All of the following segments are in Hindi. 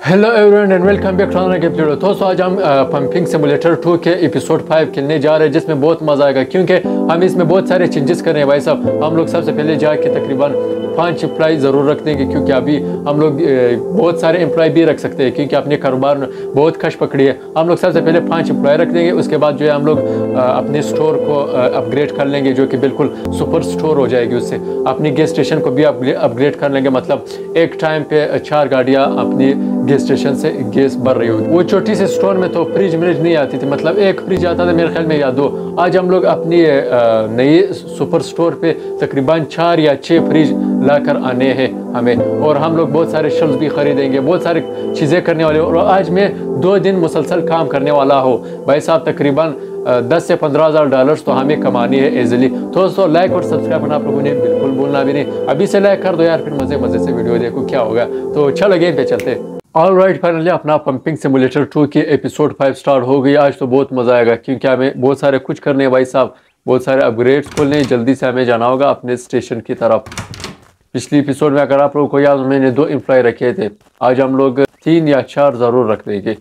Hello everyone and welcome back to video दोस्तों आज हम पंपिंग सिमुलेटर 2 के एपिसोड 5 खेलने जा रहे हैं, जिसमें बहुत मज़ा आएगा, क्योंकि हम इसमें बहुत सारे चेंजेस कर रहे हैं भाई साहब। हम लोग सबसे पहले जाके तकरीबन पाँच एम्प्लॉय ज़रूर रख देंगे, क्योंकि अभी हम लोग बहुत सारे एम्प्लॉय भी रख सकते हैं, क्योंकि अपने कारोबार में बहुत खश पकड़ी है। हम लोग सबसे पहले पाँच एम्प्लॉय रख देंगे, उसके बाद जो है हम लोग अपने स्टोर को अपग्रेड कर लेंगे, जो कि बिल्कुल सुपर स्टोर हो जाएगी उससे। अपनी गैस स्टेशन को भी अपग्रेड कर लेंगे मतलब एक टाइम पे चार गाड़ियाँ अपनी गैस स्टेशन से गैस भर रही होगी। वो छोटी से स्टोर में तो फ्रिज म्रिज नहीं आती थी। मतलब एक फ्रिज आता था, मेरे ख्याल में या दो। आज हम लोग अपनी नई सुपर स्टोर पे तकरीबन चार या छः फ्रिज ला कर आने हैं हमें। और हम लोग बहुत सारे शल्स भी खरीदेंगे, बहुत सारी चीज़ें करने वाले और आज मैं दो दिन मुसलसल काम करने वाला हूँ। भाई साहब, तकरीबन दस से पंद्रह हज़ार डॉलर्स तो हमें कमानी है इजीली तो दोस्तों लाइक और सब्सक्राइब करना आप लोगों ने बिल्कुल भूलना भी नहीं। अभी से लाइक कर दो यार, फिर मज़े मज़े से वीडियो देखो क्या होगा। तो चलो गेम पे चलते ऑल राइट फाइनली अपना पंपिंग सिमुलेटर टू की एपिसोड फाइव स्टार्ट हो गई। आज तो बहुत मज़ा आएगा, क्योंकि हमें बहुत सारे कुछ करने हैं भाई साहब। बहुत सारे अपग्रेड्स खोलने जल्दी से हमें जाना होगा अपने स्टेशन की तरफ़। पिछली एपिसोड में अगर आप लोगों को याद मैंने दो एम्प्लॉय रखे थे। आज हम लोग तीन या चार ज़रूर रख देंगे।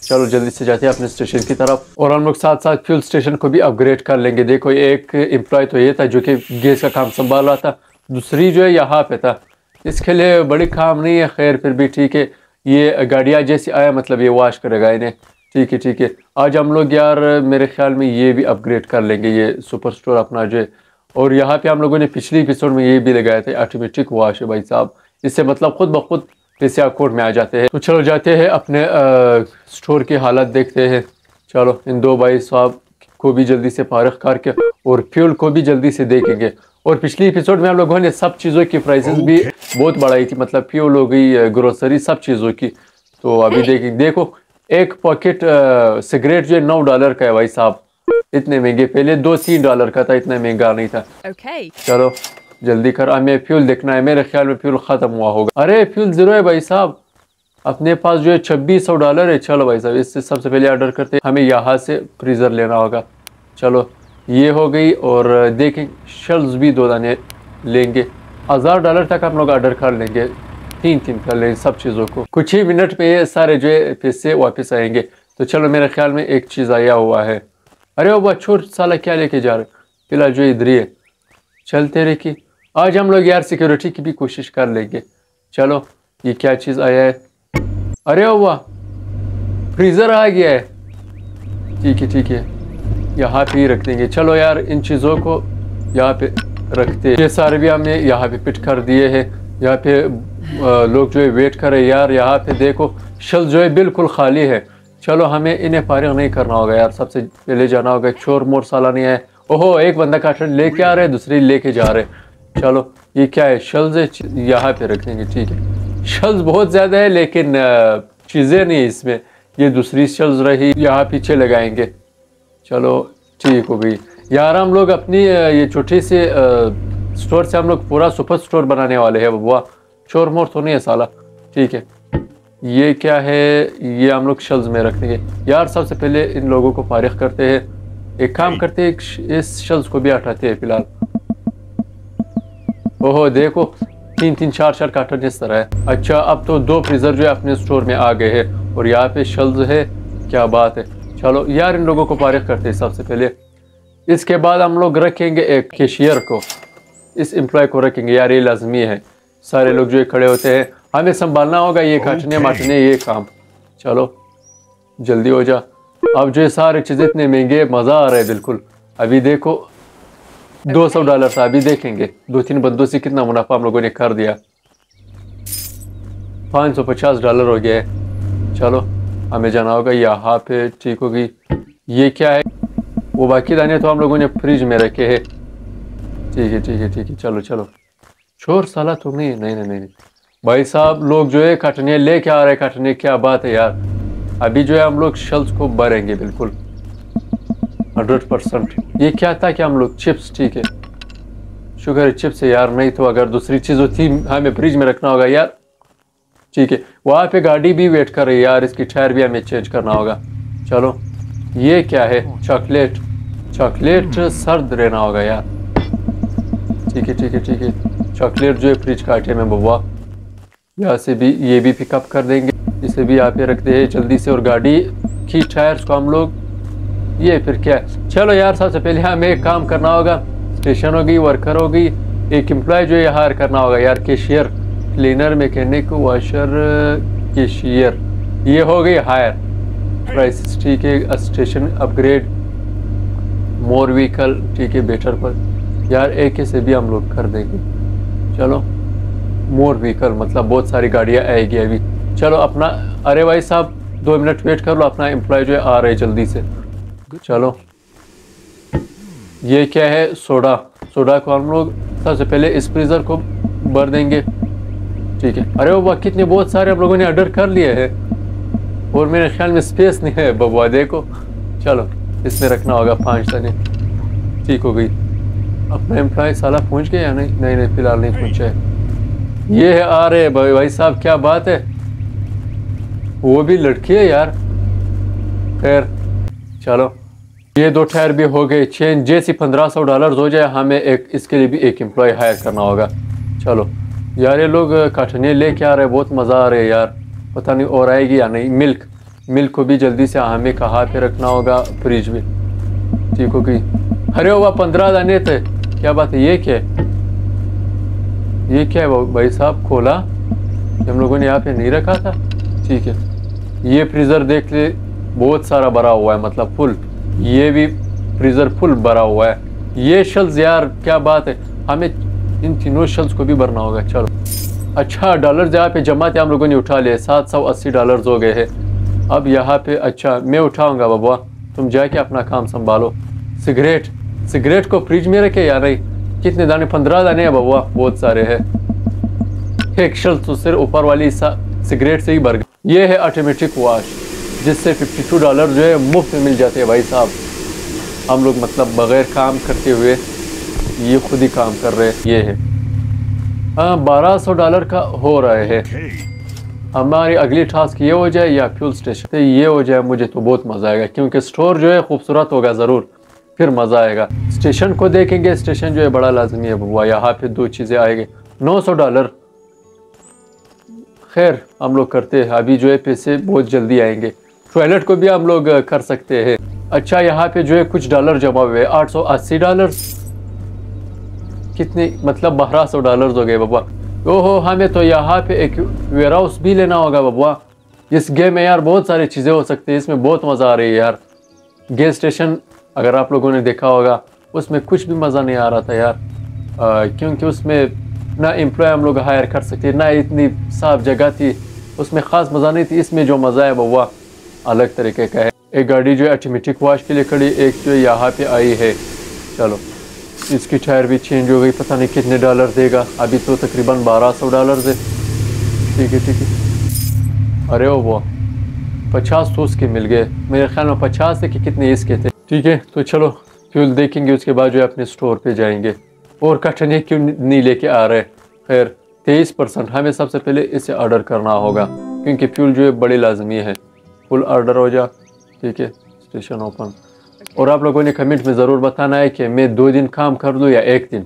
चलो, जल्दी से जाते हैं अपने स्टेशन की तरफ़। और हम लोग साथ साथ फ्यूल स्टेशन को भी अपग्रेड कर लेंगे। देखो, एक एम्प्लॉय तो ये था जो कि गैस का काम संभाल रहा था। दूसरी जो है, यहाँ पे था। इसके लिए बड़ी काम नहीं है। खैर, फिर भी ठीक है। ये गाड़ियाँ जैसे आया मतलब ये वॉश करेगा इन्हें। ठीक है ठीक है। आज हम लोग यार मेरे ख्याल में ये भी अपग्रेड कर लेंगे ये सुपर स्टोर अपना जो और यहाँ पे हम लोगों ने पिछली एपिसोड में ये भी लगाया था ऑटोमेटिक वॉश है भाई साहब। इससे मतलब खुद ब खुद पैसे अकाउंट में आ जाते हैं। तो चलो जाते हैं अपने आ, स्टोर की हालत देखते हैं। चलो इन दो भाई साहब को भी जल्दी से फारग करके और फ्यूल को भी जल्दी से देखेंगे। और पिछली एपिसोड में हम लोगों ने सब चीज़ों की प्राइसेस okay. भी बहुत बढ़ाई थी मतलब फ्यूल हो गई ग्रोसरी सब चीज़ों की। तो अभी देखिए देखो एक पॉकेट सिगरेट जो है नौ डॉलर का है भाई साहब। इतने महँगे पहले दो तीन डॉलर का था इतना महँगा नहीं था। Okay. चलो जल्दी कर। हमें फ्यूल देखना है। मेरे ख्याल में फ्यूल ख़त्म हुआ होगा। अरे फ्यूल ज़ीरो है भाई साहब। अपने पास जो है छब्बीस सौ डॉलर है। चलो भाई साहब इससे सबसे पहले ऑर्डर करते हैं। हमें यहाँ से फ्रीज़र लेना होगा। चलो। ये हो गई और देखें शल्स भी दो दाने लेंगे। हज़ार डॉलर तक हम लोग ऑर्डर कर लेंगे। तीन तीन कर लेंगे सब चीज़ों को। कुछ ही मिनट पे ये सारे जो है पैसे वापस आएँगे। तो चलो मेरे ख्याल में एक चीज़ आया हुआ है। अरे वो छोट साला क्या लेके जा रहे फ़िलहाल जो इधर ही चलते रहे कि आज हम लोग यार सिक्योरिटी की भी कोशिश कर लेंगे। चलो, ये क्या चीज़ आया है? अरे वाह फ्रीज़र आ गया है। ठीक है ठीक है। यहाँ पे ही रख देंगे। चलो यार, इन चीज़ों को यहाँ पे रखते हैं। ये सारे भी हमने यहाँ पे पिट कर दिए हैं। यहाँ पे लोग जो है वेट कर यार, यहाँ पे देखो शल जो है बिल्कुल खाली है। चलो, हमें इन्हें फारिग नहीं करना होगा यार। सबसे पहले जाना होगा चोर मोर साला नहीं है। ओहो, एक बंदा का काट लेके आ रहे हैं, दूसरी लेके जा रहे चलो, ये क्या है? शल्स यहाँ पे रख देंगे, ठीक है। शल्स बहुत ज़्यादा है, लेकिन चीज़ें नहीं इसमें। ये दूसरी शल्स रही, यहाँ पीछे लगाएँगे। चलो ठीक हो गई। यार हम लोग अपनी ये छोटी सी स्टोर से हम लोग पूरा सुपर स्टोर बनाने वाले हैं बबुआ चोर मोर तो नहीं है साला। ठीक है। ये क्या है? ये हम लोग शल्स में रख देंगे। यार सबसे पहले इन लोगों को फारिग करते हैं। एक काम करते हैं इस शल्स को भी हटाते हैं फ़िलहाल। ओहो देखो तीन तीन चार चार कार्टन इस तरह है। अच्छा अब तो दो फ्रीज़र जो है अपने स्टोर में आ गए हैं। और यहाँ पे शल्स है। क्या बात है। चलो यार इन लोगों को फारिग करते हैं सबसे पहले। इसके बाद हम लोग रखेंगे एक कैशियर को। इस एम्प्लॉय को रखेंगे। यार ये लाजमी है। सारे लोग जो खड़े होते हैं हमें संभालना होगा ये काटने माटने ये काम। चलो जल्दी हो जा। अब जो सारे चीज़ें इतने महँगे मज़ा आ रहा है बिल्कुल। अभी देखो दो सौ डॉलर था अभी देखेंगे। दो तीन बंदों से कितना मुनाफा हम लोगों ने कर दिया। पाँच सौ पचास डॉलर हो गया है। चलो हमें जाना होगा यहाँ पे, ठीक होगी। ये क्या है? वो बाकी दाने तो हम लोगों ने फ्रिज में रखे है। ठीक है ठीक है ठीक है, चलो चलो। चोर साला तो नहीं नहीं नहीं नहीं भाई साहब, लोग जो है कटने लेके आ रहे कटने, क्या बात है यार। अभी जो है हम लोग शल्स को भरेंगे, बिल्कुल। हंड्रेड परसेंट ये क्या था कि हम लोग चिप्स ठीक है। शुगर चिप्स है यार, नहीं तो अगर दूसरी चीज़ होती, हमें फ्रिज में रखना होगा यार। ठीक है। वहाँ पे गाड़ी भी वेट कर रही है यार, इसकी टायर भी हमें चेंज करना होगा। चलो, ये क्या है? चॉकलेट चॉकलेट सर्द रहना होगा यार। ठीक है ठीक है ठीक है। चॉकलेट जो है फ्रिज काटे में बबुआ यहाँ से भी, ये भी पिकअप कर देंगे। इसे भी यहाँ पे रखते हैं जल्दी से। और गाड़ी की टायर्स को हम लोग, ये फिर क्या चलो यार, सबसे पहले हमें एक काम करना होगा। स्टेशन होगी वर्कर होगी, एक एम्प्लॉय जो है हायर करना होगा यार cashier cleaner mechanic washer cashier ये हो गई हायर प्राइस ठीक है स्टेशन अपग्रेड मोर व्हीकल ठीक है बेटर पर। यार एक से भी हम लोग कर देंगे। चलो मोर व्हीकल मतलब बहुत सारी गाड़ियाँ आएगी अभी। चलो, अपना, अरे भाई साहब, दो मिनट वेट कर लो, अपना एम्प्लॉय जो है आ रहे जल्दी से। चलो। ये क्या है? सोडा। सोडा को हम लोग सबसे पहले इस फ्रीज़र को भर देंगे। ठीक है। अरे वो कितने बहुत सारे हम लोगों ने ऑर्डर कर लिए हैं। और मेरे ख्याल में स्पेस नहीं है बबुआ, देखो। चलो, इसमें रखना होगा पाँच तने। ठीक हो गई। अपना एम्प्लॉय साला पहुँच गया या नहीं? नहीं नहीं, फ़िलहाल नहीं पहुँचा है। ये है आ रहे भाई भाई साहब, क्या बात है? वो भी लड़की है यार। खैर, चलो। ये दो टायर भी हो गए चेंज जैसी पंद्रह सौ डॉलर हो जाए, हमें एक, इसके लिए भी एक एम्प्लॉय हायर करना होगा। चलो। यार ये लोग कटने लेके आ रहे बहुत मज़ा आ रहा है यार पता नहीं और आएगी या नहीं मिल्क मिल्क को भी जल्दी से हमें कहाँ पे रखना होगा फ्रिज में ठीक हो गई अरे वह पंद्रह दाने थे क्या बात है ये क्या है ये क्या है भाई साहब खोला हम लोगों ने यहाँ पे नहीं रखा था ठीक है ये फ्रीज़र देख ले बहुत सारा भरा हुआ है मतलब फुल ये भी फ्रीज़र फुल भरा हुआ है ये शल्स यार क्या बात है हमें इन तीनों शल्स को भी भरना होगा, चलो। अच्छा डॉलर यहाँ पे जमा थे हम लोगों ने उठा लिए, सात सौ अस्सी डॉलर हो गए हैं। अब यहाँ पे अच्छा मैं उठाऊँगा बबुआ, तुम जाके अपना काम संभालो। सिगरेट सिगरेट को फ्रिज में रखे या नहीं? कितने दाने? पंद्रह दाने हैं बबुआ, बहुत सारे हैं। एक शल्स तो सिर्फ़ ऊपर वाली सिगरेट से ही भर गई ये है ऑटोमेटिक वॉश जिससे 52 डॉलर जो है मुफ़्त मिल जाते हैं भाई साहब। हम लोग मतलब बगैर काम करते हुए ये खुद ही काम कर रहे हैं। ये है। हाँ बारह सौ डॉलर का हो रहा है। हमारी अगली टास्क ये हो जाए या फ्यूल स्टेशन। तो ये हो जाए मुझे तो बहुत मज़ा आएगा क्योंकि स्टोर जो है खूबसूरत होगा ज़रूर। फिर मज़ा आएगा। स्टेशन को देखेंगे। स्टेशन जो है बड़ा लाजमी है बुआ। यहाँ पे दो चीज़ें आएगी। नौ सौ डॉलर। खैर हम लोग करते हैं। अभी जो है पैसे बहुत जल्दी आएँगे। टॉयलेट को भी हम लोग कर सकते हैं। अच्छा यहाँ पे जो है कुछ डॉलर जमा हुए आठ सौ अस्सी डॉलर। कितने मतलब बारह सौ डॉलर हो गए बबुआ। ओहो, हमें तो यहाँ पे एक वेयर हाउस भी लेना होगा बबुआ। इस गेम में यार बहुत सारी चीज़ें हो सकती है, इसमें बहुत मज़ा आ रही है यार। गैस स्टेशन अगर आप लोगों ने देखा होगा, उसमें कुछ भी मज़ा नहीं आ रहा था यार। क्योंकि उसमें ना एम्प्लॉय हम लोग हायर कर सकते, ना इतनी साफ़ जगह थी। उसमें ख़ास मज़ा नहीं थी, इसमें जो मज़ा है बबुआ, अलग तरीके का है। एक गाड़ी जो है ऑटोमेटिक वॉश के लिए खड़ी, एक जो यहाँ पे आई है। चलो। इसकी टायर भी चेंज हो गई पता नहीं कितने डॉलर देगा। अभी तो तकरीबन बारह सौ डॉलर दे ठीक है ठीक है। अरे ओ वो पचास तो उसके मिल गए। मेरे ख्याल में पचास है कि कितने इसके थे। ठीक है तो चलो फ्यूल देखेंगे, उसके बाद जो है अपने स्टोर पे जाएँगे। और कटने क्यों नहीं लेके आ रहे खैर तेईस परसेंट। हमें सबसे पहले इसे ऑर्डर करना होगा, क्योंकि फ्यूल जो है बड़ी लाजमी है। फुल ऑर्डर हो जा। ठीक है स्टेशन ओपन और आप लोगों ने कमेंट में ज़रूर बताना है कि मैं दो दिन काम कर लूँ या एक दिन?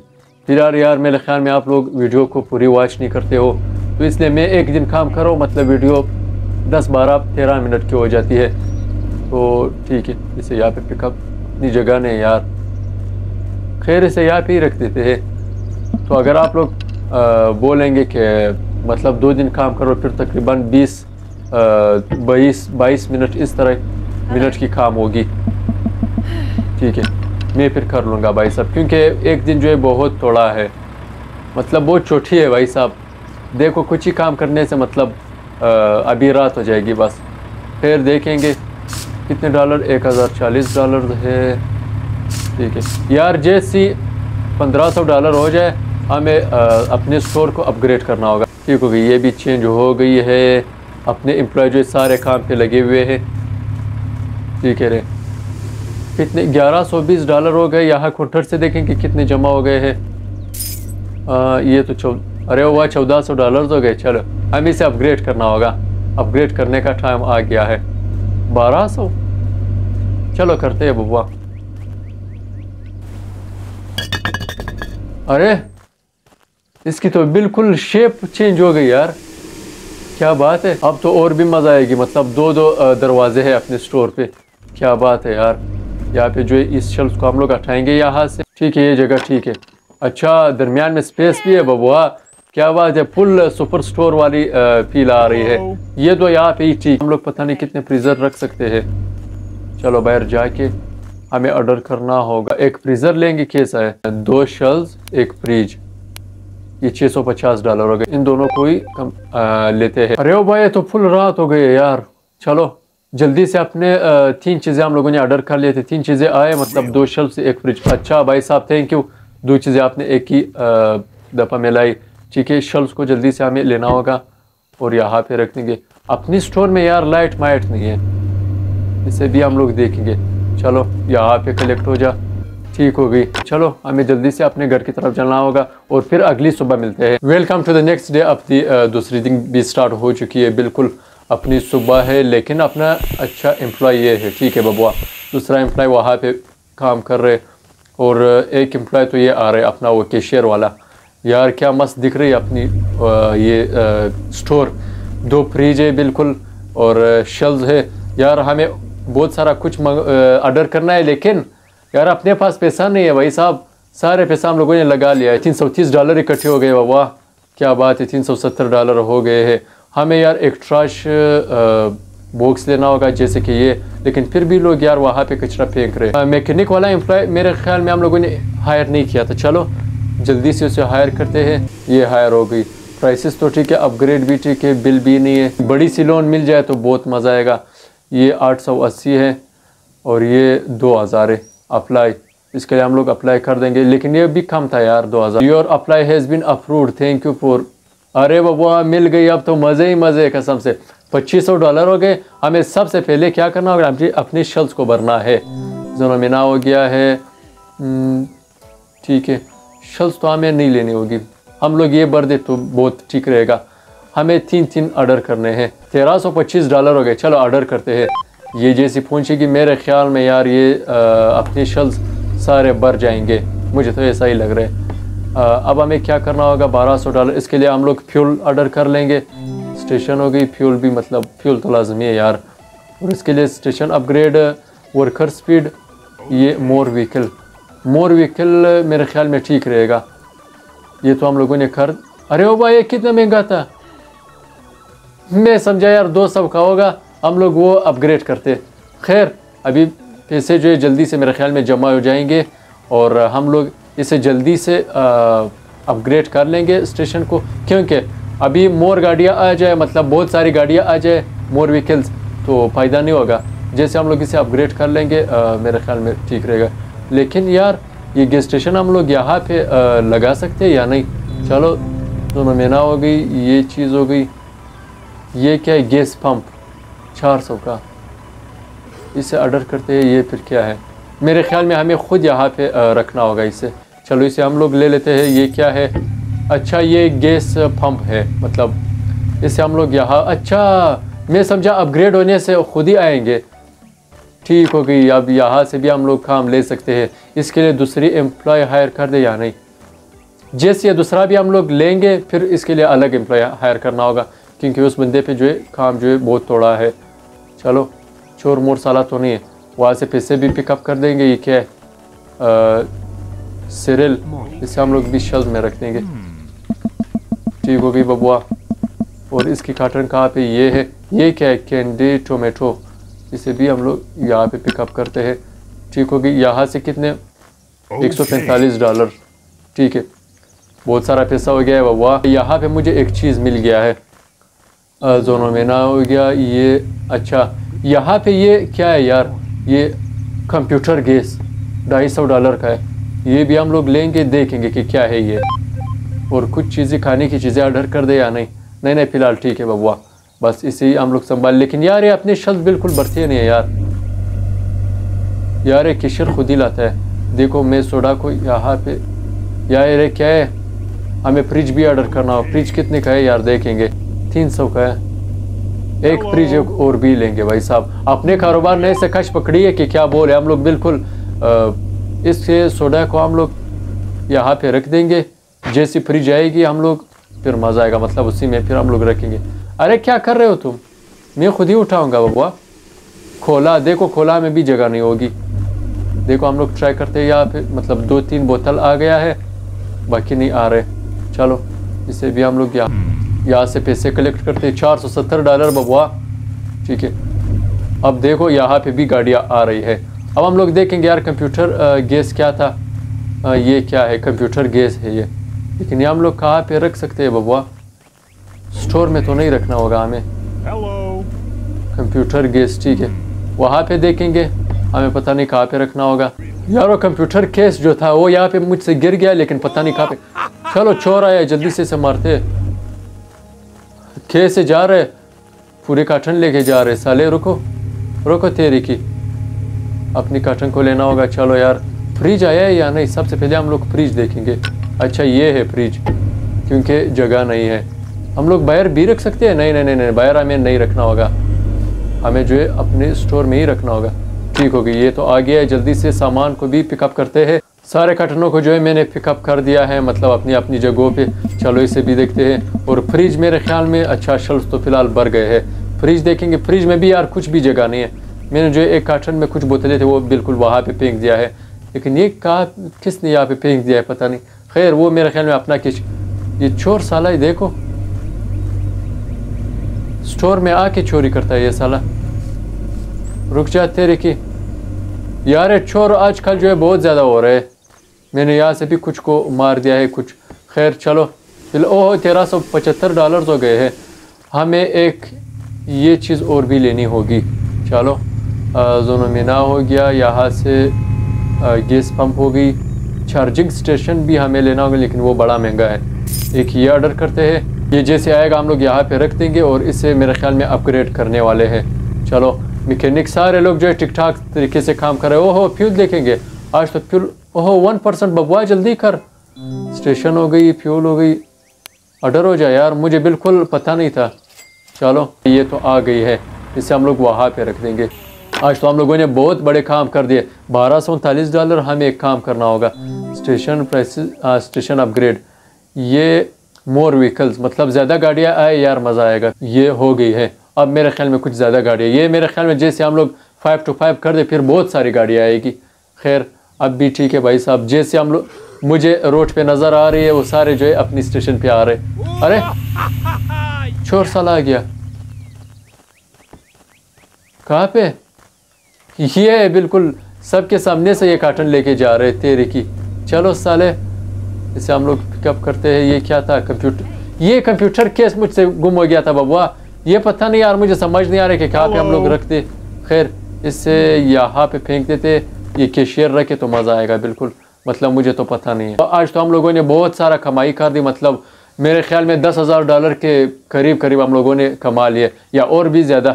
फिर यार यार मेरे ख्याल में आप लोग वीडियो को पूरी वॉच नहीं करते हो। तो इसलिए मैं एक दिन काम करो मतलब वीडियो दस बारह तेरह मिनट की हो जाती है। तो ठीक है इसे यहाँ पे पिकअप इतनी जगह नहीं यार। खैर इसे यहाँ पे ही रख देते हैं। तो अगर आप लोग बोलेंगे कि मतलब दो दिन काम करो फिर तकरीबन बीस बाईस बाईस मिनट इस तरह मिनट की काम होगी। ठीक है। मैं फिर कर लूँगा भाई साहब क्योंकि एक दिन जो है बहुत थोड़ा है। मतलब बहुत छोटी है भाई साहब। देखो कुछ ही काम करने से मतलब आ, अभी रात हो जाएगी बस। फिर देखेंगे कितने डॉलर? एक हज़ार चालीस डॉलर है। ठीक है। यार जैसी पंद्रह सौ डॉलर हो जाए हमें आ, अपने स्टोर को अपग्रेड करना होगा। ठीक होगी ये भी चेंज हो गई है। अपने एम्प्लॉय जो सारे काम पे लगे हुए हैं। ठीक है रे। कितने 1120 डॉलर हो गए। यहाँ काउंटर से देखें कि कितने जमा हो गए हैं। ये तो चौ अरे हुआ, चौदह सौ डॉलर हो गए। चलो, हमें इसे अपग्रेड करना होगा। अपग्रेड करने का टाइम आ गया है। बारह सौ? चलो, करते हैं बुआ। अरे, इसकी तो बिल्कुल शेप चेंज हो गई यार। क्या बात है? अब तो और भी मज़ा आएगी। मतलब दो दो दरवाजे हैं अपने स्टोर पे। क्या बात है यार। यहाँ पे जो है इस शेल्फ को हम लोग हटाएँगे यहाँ से। ठीक है ये जगह ठीक है। अच्छा दरमियान में स्पेस भी है बबुआ क्या बात है फुल सुपर स्टोर वाली फील आ रही है। ये तो यहाँ पे ही ठीक। हम लोग पता नहीं कितने फ्रीज़र रख सकते हैं। चलो बाहर जाके हमें ऑर्डर करना होगा। एक फ्रीज़र लेंगे कैसा है दो शेल्स एक फ्रिज ये 650 डॉलर हो गए। इन दोनों को ही कम आ, लेते हैं। अरे ओ भाई तो फुल रात हो गई यार। चलो जल्दी से अपने तीन चीज़ें हम लोगों ने ऑर्डर कर लिए थे। तीन चीज़ें आए मतलब दो शेल्फ से एक फ्रिज अच्छा भाई साहब थैंक यू दो चीज़ें आपने एक ही दफ़ा में लाई ठीक है शेल्फ को जल्दी से हमें लेना होगा और यहाँ पे रख देंगे। अपनी स्टोर में यार लाइट माइट नहीं है। इसे भी हम लोग देखेंगे। चलो यहाँ पे कलेक्ट हो जा। ठीक हो गई। चलो हमें जल्दी से अपने घर की तरफ़ चलना होगा और फिर अगली सुबह मिलते हैं। Welcome to the next day अपनी दूसरी दिन भी स्टार्ट हो चुकी है बिल्कुल। अपनी सुबह है, लेकिन अपना अच्छा एम्प्लॉय ये है। ठीक है बबुआ, दूसरा एम्प्लॉय वहाँ पे काम कर रहे, और एक एम्प्लॉय तो ये आ रहे अपना वो कैशियर वाला। यार क्या मस्त दिख रही है अपनी ये स्टोर दो फ्रिज है बिल्कुल, और शेल्स है। यार हमें बहुत सारा कुछ ऑर्डर करना है, लेकिन यार अपने पास पैसा नहीं है भाई साहब। सारे पैसा हम लोगों ने लगा लिया है। तीन सौ तीस डॉलर इकट्ठे हो गए वाह क्या बात है, तीन सौ सत्तर डॉलर हो गए हैं। हमें यार एक ट्रश बॉक्स लेना होगा जैसे कि ये, लेकिन फिर भी लोग यार वहाँ पे कचरा फेंक रहे हैं। मैकेनिक वाला एम्प्लॉय मेरे ख्याल में हम लोगों ने हायर नहीं किया था। चलो, जल्दी से उसे हायर करते हैं। ये हायर हो गई। प्राइसेस तो ठीक है अपग्रेड भी ठीक है बिल भी नहीं है। बड़ी सी लोन मिल जाए तो बहुत मज़ा आएगा। ये आठ सौ अस्सी है और ये दो हज़ार है। अप्लाई इसके लिए हम लोग अप्लाई कर देंगे। लेकिन ये भी कम था यार दो हज़ार। Your apply has been approved thank you for अरे बबुआ मिल गई अब तो मज़े ही मज़े कसम से। पच्चीस सौ डॉलर हो गए। हमें सबसे पहले क्या करना होगा? अपनी अपनी शेल्स को भरना है। जोनोमिना हो गया है। हम्म, ठीक है। शल्स तो हमें नहीं लेनी होगी। हम लोग ये भर दे तो बहुत ठीक रहेगा। हमें तीन तीन ऑर्डर करने हैं। तेरह सौ पच्चीस डॉलर हो गए। चलो ऑर्डर करते हैं। ये जैसी पहुँचेगी मेरे ख्याल में यार ये आ, अपने शल्स सारे भर जाएँगे। मुझे तो ऐसा ही लग रहा है। अब हमें क्या करना होगा? बारह सौ डॉलर। इसके लिए हम लोग फ्यूल ऑर्डर कर लेंगे। स्टेशन हो गई। फ्यूल भी मतलब फ्यूल तो लाजमी है यार। और इसके लिए स्टेशन अपग्रेड, वर्कर स्पीड, ये मोर व्हीकल। मोर व्हीकल मेरे ख्याल में ठीक रहेगा। ये तो हम लोगों ने कर अरे ओ भाई, ये कितना महँगा था? मैं समझा यार, दो सौ का होगा। हम लोग वो अपग्रेड करते। खैर, अभी पैसे जो है जल्दी से मेरे ख्याल में जमा हो जाएँगे। और हम लोग इसे जल्दी से अपग्रेड कर लेंगे स्टेशन को क्योंकि अभी मोर गाड़ियाँ आ जाए मतलब बहुत सारी गाड़ियाँ आ जाए मोर व्हीकल्स तो फ़ायदा नहीं होगा। जैसे हम लोग इसे अपग्रेड कर लेंगे आ, मेरे ख्याल में ठीक रहेगा। लेकिन यार ये गैस स्टेशन हम लोग यहाँ पे आ, लगा सकते हैं या नहीं? चलो दोनों मेना हो गई ये चीज़ हो गई। ये क्या है गैस पंप चार सौ का। इसे ऑर्डर करते हैं ये फिर क्या है? मेरे ख्याल में हमें ख़ुद यहाँ पे रखना होगा इसे। चलो इसे हम लोग ले लेते हैं। ये क्या है? अच्छा ये गैस पंप है। मतलब इसे हम लोग यहाँ अच्छा मैं समझा अपग्रेड होने से खुद ही आएँगे। ठीक हो गई। अब यहाँ से भी हम लोग काम ले सकते हैं। इसके लिए दूसरी एम्प्लॉय हायर कर दे या नहीं? जैसे ये दूसरा भी हम लोग लेंगे, फिर इसके लिए अलग एम्प्लॉय हायर करना होगा। क्योंकि उस बंदे पे जो है, काम जो है बहुत थोड़ा है। चलो चोर मोर साला तो नहीं है। वहाँ से पैसे भी पिकअप कर देंगे ये क्या है? सिरिल इसे हम लोग भी शल्द में रख देंगे। ठीक हो गई बबुआ। और इसकी काटन कहाँ पे? ये है। ये क्या है? कैंडी टोमेटो इसे भी हम लोग यहाँ पे पिकअप करते हैं। ठीक होगी। यहाँ से कितने? एक सौ पैंतालीस डॉलर ठीक है। बहुत सारा पैसा हो गया है वाह यहाँ पे मुझे एक चीज़ मिल गया है। जोनो मेना हो गया। ये अच्छा। यहाँ पे ये क्या है यार? ये कंप्यूटर गैस ढाई सौ डॉलर का है। ये भी हम लोग लेंगे, देखेंगे कि क्या है ये। और कुछ चीज़ें, खाने की चीज़ें ऑर्डर कर दे या नहीं। नहीं नहीं, फ़िलहाल ठीक है बबुआ। बस इसे ही हम लोग संभाल। लेकिन यार, ये अपने शब्द बिल्कुल बढ़ते नहीं है यार। यार, ये किशर खुद ही लाता है। देखो, मैं सोडा को यहाँ पे यार, ये क्या है? हमें फ्रिज भी ऑर्डर करना हो। फ्रिज कितने का है यार, देखेंगे। तीन सौ का है। एक फ्रिज और भी लेंगे भाई साहब। अपने कारोबार ने से कश पकड़ी है कि क्या बोले हम लोग बिल्कुल इससे सोडा को हम लोग यहाँ पे रख देंगे। जैसी फ्रिज आएगी हम लोग, फिर मज़ा आएगा। मतलब उसी में फिर हम लोग रखेंगे। अरे क्या कर रहे हो तुम? मैं खुद ही उठाऊँगा बबुआ। खोला, देखो खोला में भी जगह नहीं होगी। देखो हम लोग ट्राई करते हैं यहाँ पे मतलब दो तीन बोतल आ गया है। बाकी नहीं आ रहे। चलो, इसे भी हम लोग यहाँ यहाँ से पैसे कलेक्ट करते हैं। चार सौ सत्तर डॉलर बबुआ ठीक है। अब देखो यहाँ पे भी गाड़ियाँ आ रही है। अब हम लोग देखेंगे यार कंप्यूटर गैस क्या था? आ, ये क्या है? कंप्यूटर गैस है ये। लेकिन ये हम लोग कहाँ पे रख सकते हैं बबुआ स्टोर में तो नहीं रखना होगा हमें। कंप्यूटर गैस ठीक है। वहाँ पे देखेंगे। हमें पता नहीं कहाँ पे रखना होगा। यार वो कंप्यूटर केस जो था वो यहाँ पे मुझसे गिर गया लेकिन पता नहीं कहाँ पे। चलो चोर आया जल्दी से इसे मारते खेत से जा रहे, पूरे काटन लेके जा रहे। साले, रुको रुको तेरी की। अपनी काटन को लेना होगा। चलो यार, फ्रिज आया है या नहीं? सबसे पहले हम लोग फ्रिज देखेंगे। अच्छा ये है फ्रिज, क्योंकि जगह नहीं है। हम लोग बाहर भी रख सकते हैं? नहीं नहीं नहीं नहीं, बाहर हमें नहीं रखना होगा। हमें जो है अपने स्टोर में ही रखना होगा। ठीक होगी, ये तो आ गया है। जल्दी से सामान को भी पिकअप करते हैं। सारे कटनों को जो है मैंने पिकअप कर दिया है मतलब अपनी अपनी जगहों पे। चलो इसे भी देखते हैं। और फ्रिज मेरे ख्याल में अच्छा शेल्फ तो फ़िलहाल भर गए हैं। फ्रिज देखेंगे। फ्रिज में भी यार कुछ भी जगह नहीं है। मैंने जो एक कार्टन में कुछ बोतलें थे, वो बिल्कुल वहाँ पे फेंक दिया है। लेकिन ये कहा किसने यहाँ पे फेंक दिया है, पता नहीं। खैर, वो मेरे ख्याल में अपना किच ये चोर साला ही देखो। स्टोर में आके चोरी करता है ये साला। रुक जाते रे की। यार चोर आजकल जो है बहुत ज़्यादा हो रहे हैं। मैंने यहाँ से भी कुछ को मार दिया है कुछ। खैर, चलो। फिर, ओह, तेरह सौ पचहत्तर डॉलर हो गए हैं। हमें एक ये चीज़ और भी लेनी होगी। चलो। जोनोमिना हो गया, यहाँ से गैस पंप हो गई। चार्जिंग स्टेशन भी हमें लेना होगा, लेकिन वो बड़ा महँगा है। एक ये ऑर्डर करते हैं। ये जैसे आएगा, हम लोग यहाँ पे रख देंगे और इसे मेरे ख्याल में अपग्रेड करने वाले हैं। चलो। मैकेनिक सारे लोग जो है ठीक ठाक तरीके से काम कर रहे हैं। फ्यूल देखेंगे। आज तो फ्यूल ओहो वन परसेंट बबुआ जल्दी कर। स्टेशन हो गई फ्यूल हो गई। ऑर्डर हो जाए यार, मुझे बिल्कुल पता नहीं था। चलो, ये तो आ गई है। इसे हम लोग वहाँ पे रख देंगे। आज तो हम लोगों ने बहुत बड़े काम कर दिए। बारह सौ उनतालीस डॉलर हमें एक काम करना होगा। स्टेशन प्राइस स्टेशन अपग्रेड ये मोर व्हीकल्स मतलब ज़्यादा गाड़ियाँ आए यार, मज़ा आएगा। ये हो गई है। अब मेरे ख्याल में कुछ ज़्यादा गाड़ियाँ। ये मेरे ख्याल में जैसे हम लोग फाइव टू फाइव कर दे, फिर बहुत सारी गाड़ियाँ आएगी। खैर अब भी ठीक है भाई साहब, जैसे हम लोग, मुझे रोड पे नज़र आ रही है, वो सारे जो है अपनी स्टेशन पे आ रहे अरे छोर साला आ गया। कहाँ पे? ये है बिल्कुल सबके सामने से ये कार्टन लेके जा रहे तेरे की। चलो साले, इसे हम लोग पिकअप करते हैं, ये क्या था कंप्यूटर ये कंप्यूटर केस मुझसे गुम हो गया था बबुआ ये पता नहीं यार, मुझे समझ नहीं आ रहा कि कहाँ पे हम लोग रखते खैर इससे यहाँ पे फेंक देते ये कैशियर रखे तो मज़ा आएगा बिल्कुल। मतलब मुझे तो पता नहीं है। तो आज तो हम लोगों ने बहुत सारा कमाई कर दी मतलब मेरे ख्याल में दस हज़ार डॉलर के करीब करीब हम लोगों ने कमा लिए या और भी ज़्यादा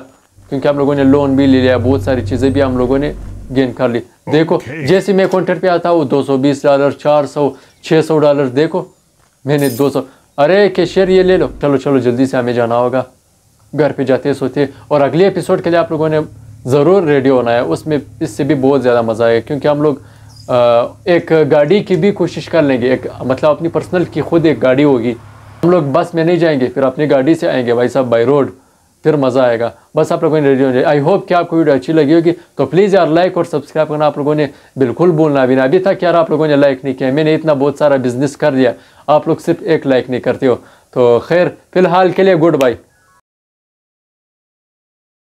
क्योंकि हम लोगों ने लोन भी ले लिया बहुत सारी चीज़ें भी हम लोगों ने गेन कर ली। देखो जैसे मैं कॉन्टेक्ट पे आता हूँ दो सौ बीस डॉलर चार सौ छः सौ डॉलर देखो मैंने दो सौ अरे कैशियर ये ले लो। चलो चलो जल्दी से हमें जाना होगा। घर पे जाते सोते और अगले एपिसोड के लिए आप लोगों ने ज़रूर रेडियो होना है। उसमें इससे भी बहुत ज़्यादा मज़ा आएगा, क्योंकि हम लोग एक गाड़ी की भी कोशिश कर लेंगे। एक मतलब अपनी पर्सनल की खुद एक गाड़ी होगी। हम लोग बस में नहीं जाएँगे, फिर अपनी गाड़ी से आएँगे भाई साहब बाई रोड फिर मज़ा आएगा। बस आप लोगों ने रेडियो जाए आई होप कि आपको वीडियो अच्छी लगी होगी। तो प्लीज़ यार लाइक और सब्सक्राइब करना आप लोगों ने बिल्कुल बोलना भी ना। अभी तक यार आप लोगों ने लाइक नहीं किया। मैंने इतना बहुत सारा बिज़नेस कर दिया। आप लोग सिर्फ़ एक लाइक नहीं करते हो। तो खैर, फ़िलहाल के लिए गुड बाई